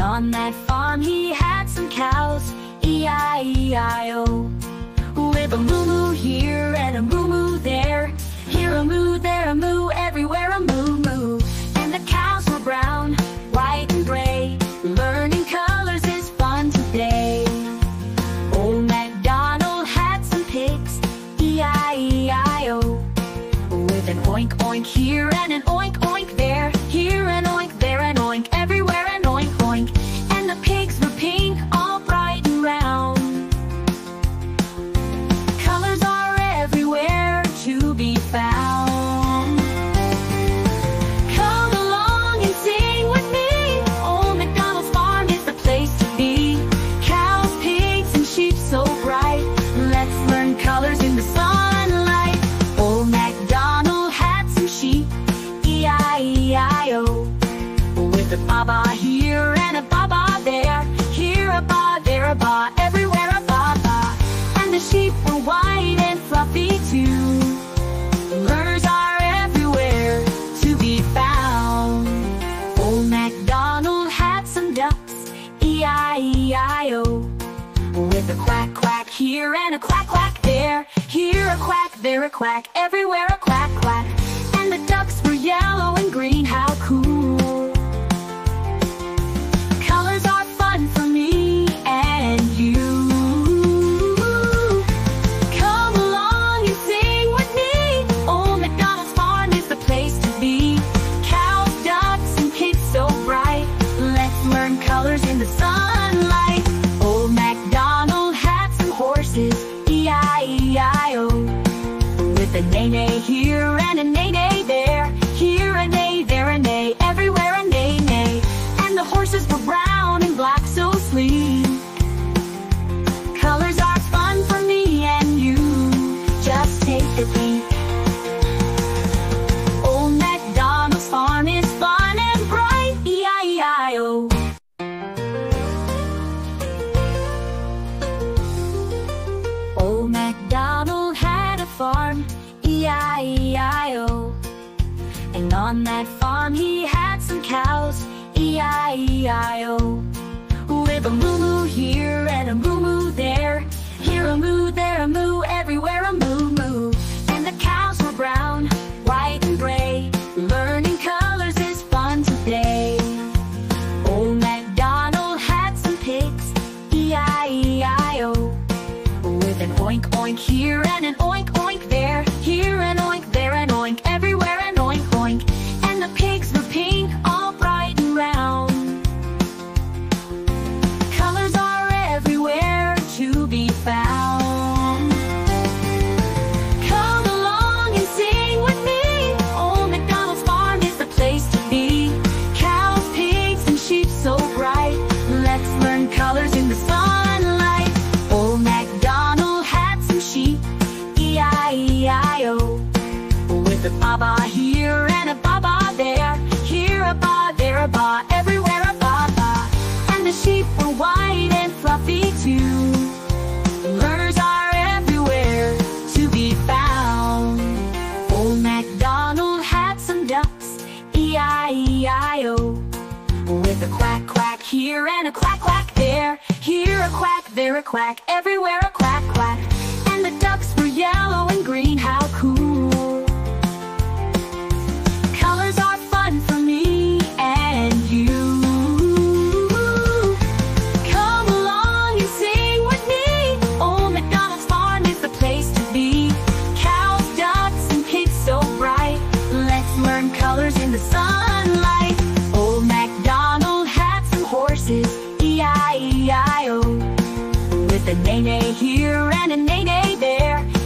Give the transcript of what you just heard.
on that farm he had some cows, E-I-E-I-O. With a moo-moo here and a moo-moo there, here a moo, there a moo, everywhere a moo-moo. And the cows were brown, white and gray, learning colors is fun today. Old MacDonald had some pigs, E-I-E-I-O. With an oink oink here and an oink E-I-E-I-O. With a baba here and a baba there. Here a ba, there a ba, everywhere a baba. And the sheep were white and fluffy too. Learners are everywhere to be found. Old MacDonald had some ducks, E-I-E-I-O. With a quack quack here and a quack quack there. Here a quack, there a quack, everywhere a quack quack. And the ducks learn colors in the sunlight. Old MacDonald had some horses. E-I-E-I-O. With a neigh-neigh here and E-I-E-I-O. And on that farm he had some cows, E-I-E-I-O. A baba here and a baba there. Here a ba, there a ba, everywhere a baba. And the sheep were white and fluffy too. Learners are everywhere to be found. Old MacDonald had some ducks, E-I-E-I-O. With a quack quack here and a quack quack there. Here a quack, there a quack, everywhere a quack quack. Colors in the sunlight. Old MacDonald had some horses. E-I-E-I-O. With a neigh-neigh here and a neigh-neigh there.